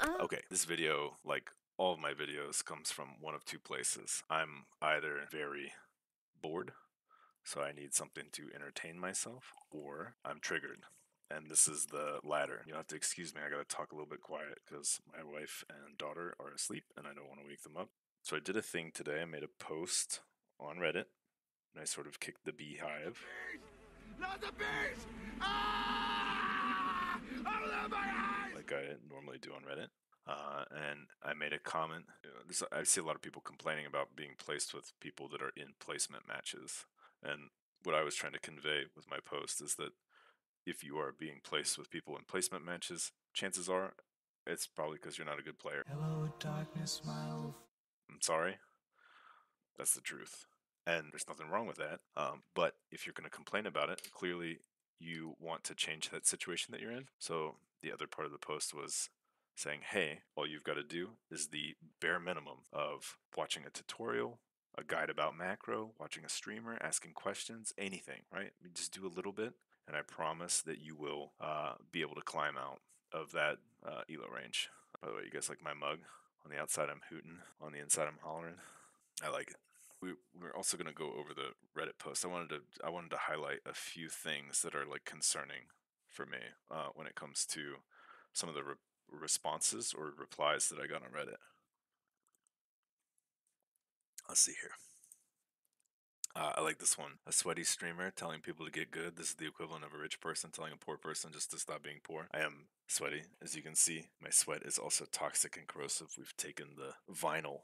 Okay, this video, like all of my videos, comes from one of two places. I'm either very bored, so I need something to entertain myself, or I'm triggered. And this is the latter. You'll have to excuse me, I gotta talk a little bit quiet because my wife and daughter are asleep and I don't want to wake them up. So I did a thing today. I made a post on Reddit and I sort of kicked the beehive. Not the beast! Ah! Open my eyes! Like I normally do on Reddit. Uh, and I made a comment. you know, This, I see a lot of people complaining about being placed with people that are in placement matches. And what I was trying to convey with my post is that if you are being placed with people in placement matches, chances are it's probably because you're not a good player. Hello, darkness, my old I'm sorry. That's the truth. And there's nothing wrong with that. Um, but if you're going to complain about it, clearly you want to change that situation that you're in. So the other part of the post was saying, hey, all you've got to do is the bare minimum of watching a tutorial, a guide about macro, watching a streamer, asking questions, anything, right? Just do a little bit, and I promise that you will uh, be able to climb out of that uh, elo range. By the way, you guys like my mug? On the outside, I'm hooting. On the inside, I'm hollering. I like it. We, we're also going to go over the Reddit post. I wanted to I wanted to highlight a few things that are like concerning for me uh, when it comes to some of the re- responses or replies that I got on Reddit. Let's see here. Uh, I like this one. A sweaty streamer telling people to get good. This is the equivalent of a rich person telling a poor person just to stop being poor. I am sweaty, as you can see. My sweat is also toxic and corrosive. We've taken the vinyl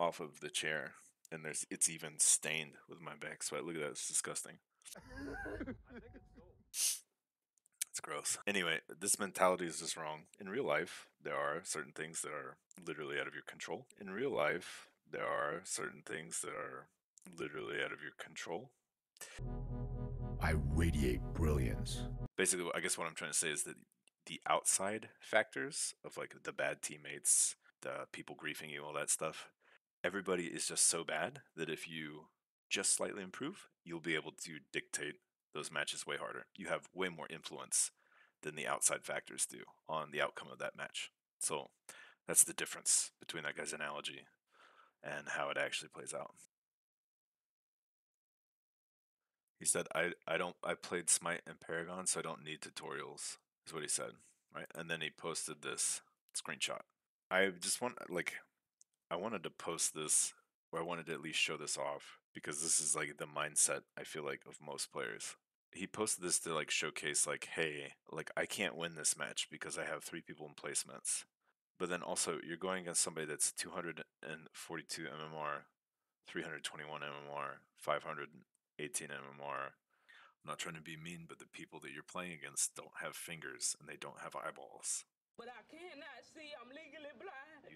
off of the chair, and there's it's even stained with my back sweat. Look at that; it's disgusting. It's gross. Anyway, this mentality is just wrong. In real life, there are certain things that are literally out of your control. In real life, there are certain things that are literally out of your control. I radiate brilliance. Basically, I guess what I'm trying to say is that the outside factors of like the bad teammates, the people griefing you, all that stuff, everybody is just so bad that if you just slightly improve, you'll be able to dictate those matches way harder. You have way more influence than the outside factors do on the outcome of that match. So that's the difference between that guy's analogy and how it actually plays out. He said, I, I don't I played Smite and Paragon, so I don't need tutorials, is what he said. Right? And then he posted this screenshot. I just want like I wanted to post this or I wanted to at least show this off because this is like the mindset I feel like of most players. He posted this to like showcase like, hey, like I can't win this match because I have three people in placements. But then also you're going against somebody that's 242 MMR, 321 MMR, 518 MMR. I'm not trying to be mean, but the people that you're playing against don't have fingers and they don't have eyeballs. But I cannot see. I'm.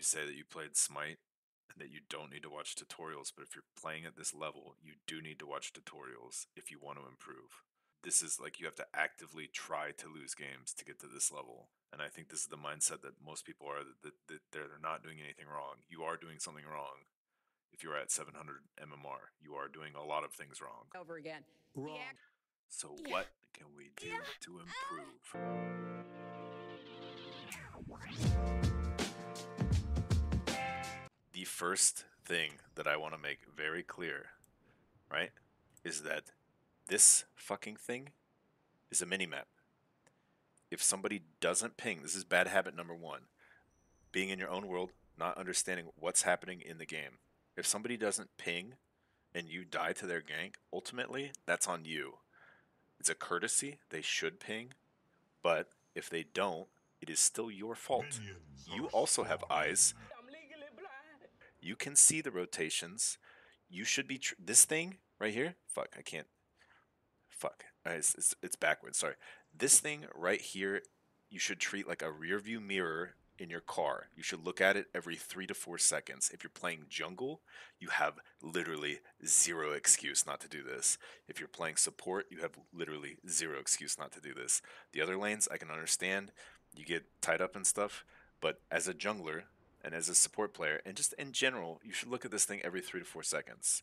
You say that you played Smite and that you don't need to watch tutorials, but if you're playing at this level, you do need to watch tutorials if you want to improve. This is like you have to actively try to lose games to get to this level. And I think this is the mindset that most people are that, that, that they're not doing anything wrong. You are doing something wrong. If you're at 700 MMR, you are doing a lot of things wrong. over again. Wrong. So, Yeah. what can we do to ah. improve? The first thing that I want to make very clear, right, is that this fucking thing is a mini map. If somebody doesn't ping, this is bad habit number one being in your own world, not understanding what's happening in the game. If somebody doesn't ping and you die to their gank, ultimately, that's on you. It's a courtesy, they should ping, but if they don't, it is still your fault. You also have eyes. You can see the rotations. You should be this thing right here. Fuck, I can't. Fuck, it's, it's it's backwards. Sorry. This thing right here, you should treat like a rear view mirror in your car. You should look at it every three to four seconds. If you're playing jungle, you have literally zero excuse not to do this. If you're playing support, you have literally zero excuse not to do this. The other lanes, I can understand. You get tied up and stuff, but as a jungler and as a support player, and just in general, you should look at this thing every three to four seconds.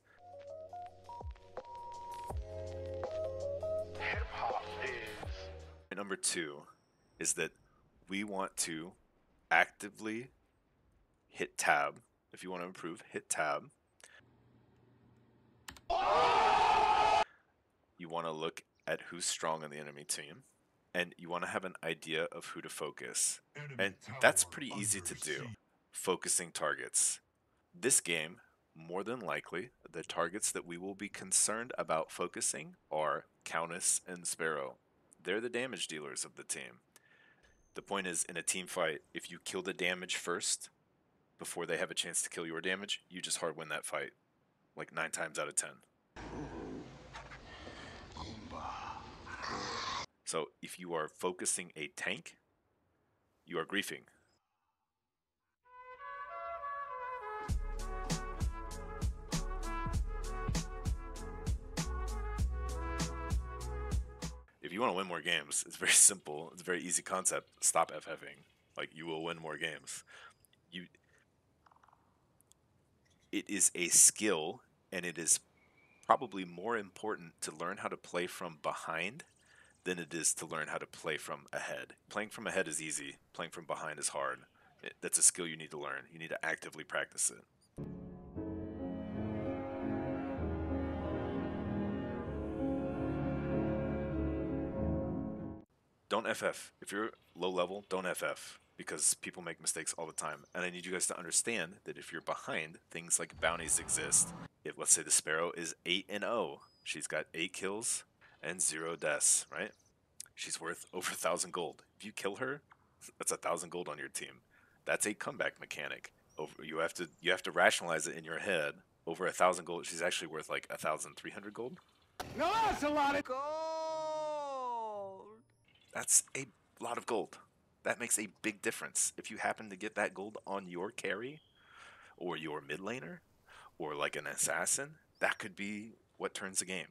Hip hop is. And number two is that we want to actively hit tab. If you want to improve, hit tab. You want to look at who's strong on the enemy team, and you want to have an idea of who to focus. And that's pretty easy to do. Focusing targets. This game, more than likely, the targets that we will be concerned about focusing are Countess and Sparrow. They're the damage dealers of the team. The point is, in a team fight, if you kill the damage first before they have a chance to kill your damage, you just hard win that fight. Like nine times out of ten. So if you are focusing a tank, you are griefing. If you want to win more games, it's very simple. It's a very easy concept. Stop FFing. Like you will win more games. You it is a skill and it is probably more important to learn how to play from behind than it is to learn how to play from ahead. Playing from ahead is easy, playing from behind is hard. It, that's a skill you need to learn. You need to actively practice it. Don't FF. If you're low level, don't FF because people make mistakes all the time. And I need you guys to understand that if you're behind, things like bounties exist. If let's say the Sparrow is 8 and 0, she's got 8 kills and 0 deaths, right? She's worth over 1000 gold. If you kill her, that's a 1000 gold on your team. That's a comeback mechanic. Over you have to you have to rationalize it in your head. Over a 1000 gold, she's actually worth like 1300 gold. No, that's a lot of Gold. That's a lot of gold. That makes a big difference. If you happen to get that gold on your carry, or your mid laner, or like an assassin, that could be what turns the game.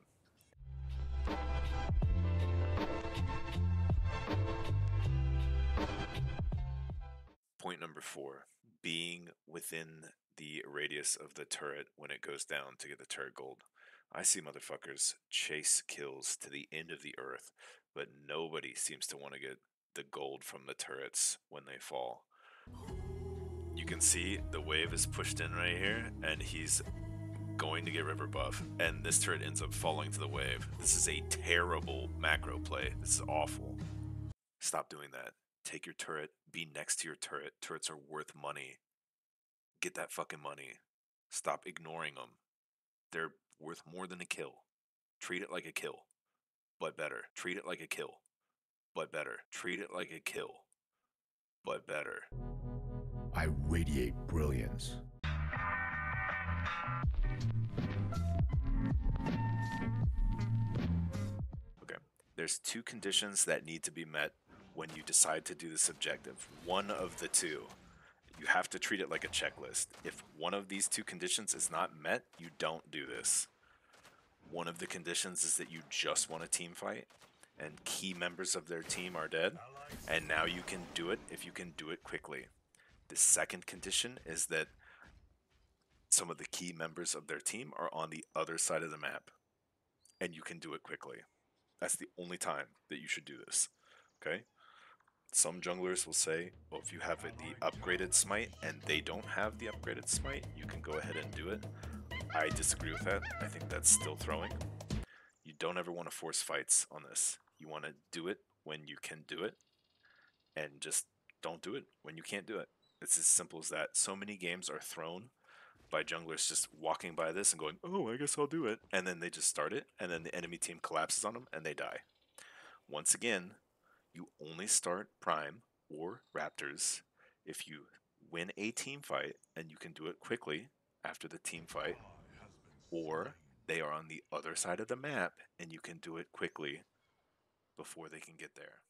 Point number four being within the radius of the turret when it goes down to get the turret gold. I see motherfuckers chase kills to the end of the earth, but nobody seems to want to get the gold from the turrets when they fall. You can see the wave is pushed in right here, and he's going to get river buff, and this turret ends up falling to the wave. This is a terrible macro play. This is awful. Stop doing that. Take your turret, be next to your turret. Turrets are worth money. Get that fucking money. Stop ignoring them. They're worth more than a kill. Treat it like a kill, but better. Treat it like a kill, but better. Treat it like a kill, but better. I radiate brilliance. Okay. There's two conditions that need to be met when you decide to do this objective. One of the two. You have to treat it like a checklist. If one of these two conditions is not met, you don't do this. One of the conditions is that you just want a team fight and key members of their team are dead, and now you can do it if you can do it quickly. The second condition is that some of the key members of their team are on the other side of the map, and you can do it quickly. That's the only time that you should do this. Okay? Some junglers will say, well, if you have the upgraded smite and they don't have the upgraded smite, you can go ahead and do it. I disagree with that. I think that's still throwing. You don't ever want to force fights on this. You want to do it when you can do it, and just don't do it when you can't do it. It's as simple as that. So many games are thrown by junglers just walking by this and going, "Oh, I guess I'll do it," and then they just start it, and then the enemy team collapses on them and they die. Once again, you only start Prime or Raptors if you win a team fight and you can do it quickly after the team fight, or they are on the other side of the map and you can do it quickly before they can get there.